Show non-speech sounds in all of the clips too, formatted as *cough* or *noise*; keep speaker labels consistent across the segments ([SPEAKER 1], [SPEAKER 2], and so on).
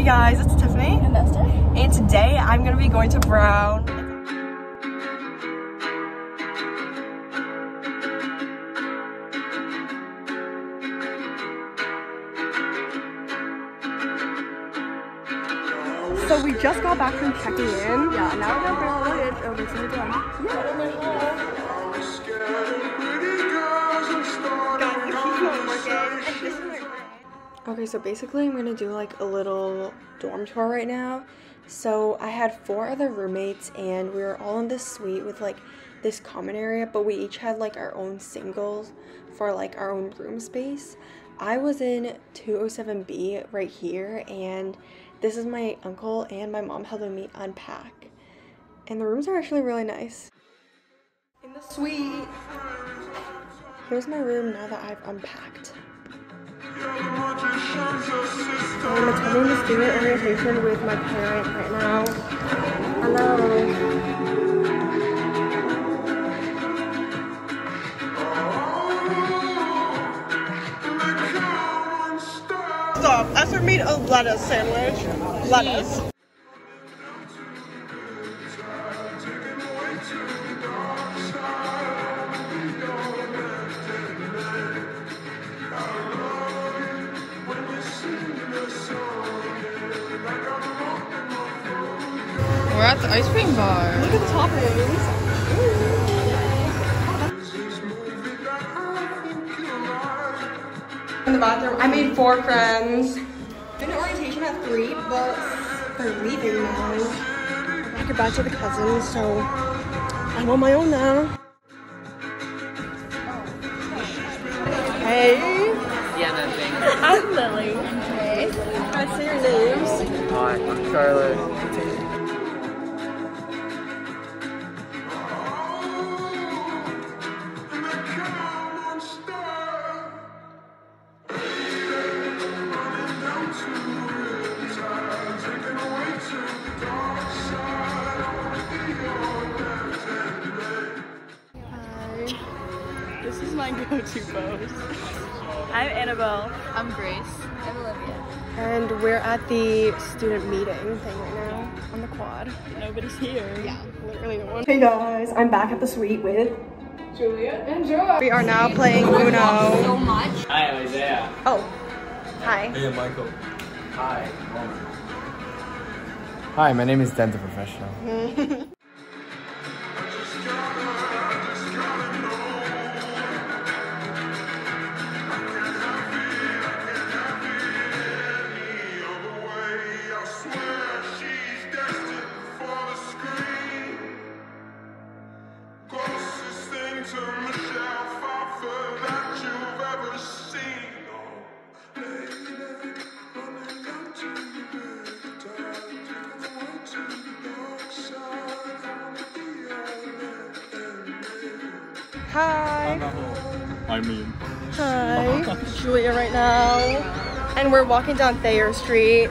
[SPEAKER 1] Hey guys, it's Tiffany.
[SPEAKER 2] And Esther.
[SPEAKER 1] And today I'm gonna be going to Brown. So we just got back from checking in.
[SPEAKER 2] Yeah, now we're gonna bring our luggage over to the dorm.
[SPEAKER 1] Okay, so basically I'm gonna do like a little dorm tour right now. So I had four other roommates and we were all in this suite with like this common area, but we each had like our own singles for like our own room space. I was in 207B right here and this is my uncle and my mom helping me unpack. And the rooms are actually really nice. In the suite. Here's my room now that I've unpacked. I'm attending the student orientation with my parent right now. Hello. Stop. Esther made a lettuce sandwich. Lettuce.
[SPEAKER 3] We're at the ice cream bar.
[SPEAKER 1] Look at the top rooms. In the bathroom, I made four friends. Student orientation at three, but they're leaving now. I get back to the cousins, so I'm on my own now. Hey,
[SPEAKER 4] Yeah, that thing. *laughs*
[SPEAKER 1] I'm Lily. Hey, I say your names.
[SPEAKER 4] Hi, I'm Charlotte.
[SPEAKER 2] This is my *laughs* go-to pose.
[SPEAKER 3] I'm Annabelle. I'm Grace. I'm Olivia.
[SPEAKER 1] And we're at the student meeting thing right now on the quad.
[SPEAKER 2] Nobody's here.
[SPEAKER 1] Yeah, literally the one. Hey guys, I'm back at the suite with Julia and Joy. We are now playing Uno.
[SPEAKER 3] So much.
[SPEAKER 4] Hi, Isaiah.
[SPEAKER 1] Oh, hi.
[SPEAKER 5] Hey, Michael.
[SPEAKER 4] Hi. Hi, my name is Dental Professional. *laughs*
[SPEAKER 1] Hi.
[SPEAKER 5] I'm mean,
[SPEAKER 1] Hi. Julia right now. And we're walking down Thayer Street.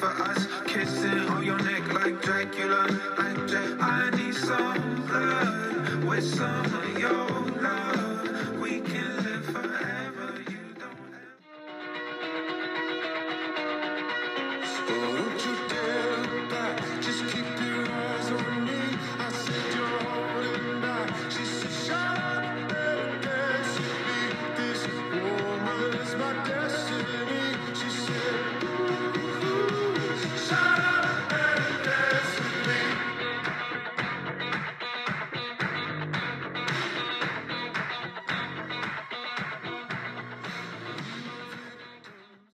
[SPEAKER 6] For us. Kissing on your neck like Dracula, like Jack. I need some blood with some.